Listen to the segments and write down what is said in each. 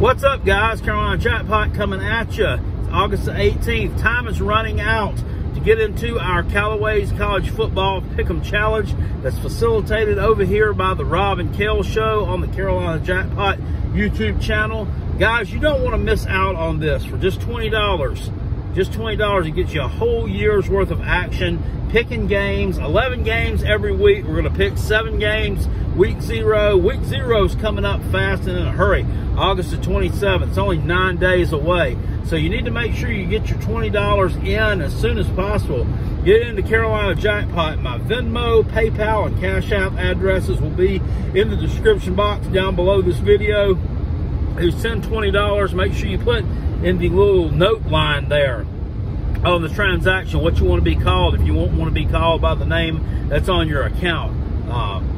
What's up, guys? Carolina Jackpot coming at you. It's August the 18th. Time is running out to get into our Callaway's College Football Pick'em Challenge that's facilitated over here by the Rob and Cale Show on the Carolina Jackpot YouTube channel. Guys, you don't want to miss out on this for just $20. Just $20, it gets you a whole year's worth of action, picking games, 11 games every week. We're going to pick seven games week zero. Week zero is coming up fast and in a hurry. August the 27th. It's only nine days away. So you need to make sure you get your $20 in as soon as possible. Get into Carolina Jackpot. My Venmo, PayPal, and Cash App addresses will be in the description box down below this video. Who send $20, make sure you put in the little note line there on the transaction what you want to be called if you won't want to be called by the name that's on your account. Um,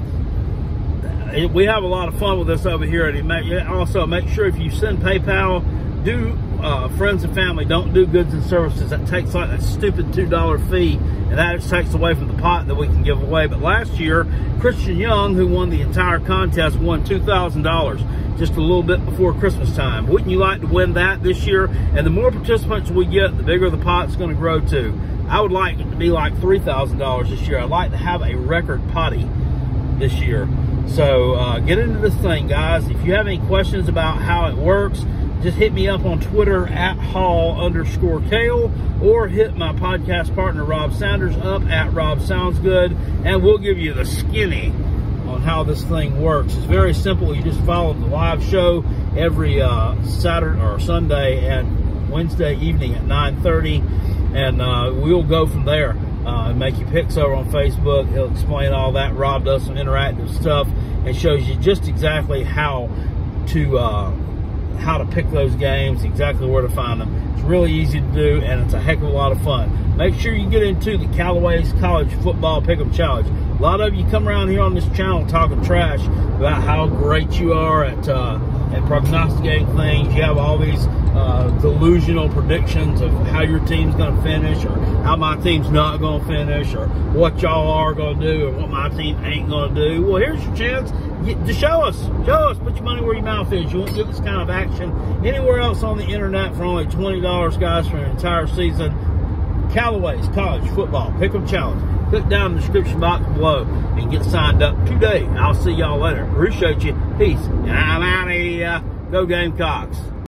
we have a lot of fun with this over here. And also, make sure if you send PayPal, do uh, friends and family, don't do goods and services. That takes like a stupid $2 fee, and that just takes away from the pot that we can give away. But last year, Christian Young, who won the entire contest, won $2,000 just a little bit before Christmas time. Wouldn't you like to win that this year? And the more participants we get, the bigger the pot's going to grow too. I would like it to be like $3,000 this year. I'd like to have a record potty this year. So uh, get into this thing, guys. If you have any questions about how it works, just hit me up on Twitter at Hall underscore Cale or hit my podcast partner Rob Sanders up at Rob Sounds Good, and we'll give you the skinny on how this thing works. It's very simple. You just follow the live show every uh, Saturday or Sunday and Wednesday evening at 9:30, and uh, we'll go from there uh, make you picks over on Facebook. He'll explain all that. Rob does some interactive stuff and shows you just exactly how to uh, how to pick those games, exactly where to find them. It's really easy to do, and it's a heck of a lot of fun. Make sure you get into the Callaway's College Football Pick'em Challenge. A lot of you come around here on this channel talking trash about how great you are at uh, at prognosticating things. You have all these uh, delusional predictions of how your team's going to finish or how my team's not going to finish or what y'all are going to do or what my team ain't going to do. Well, here's your chance to show us. Show us. Put your money where your mouth is. You won't get this kind of action anywhere else on the internet for only $20, guys, for an entire season. Callaway's College Football Pick'em Challenge. Click down in the description box below and get signed up today. I'll see y'all later. Appreciate you. Peace. And I'm out of here. Go Gamecocks.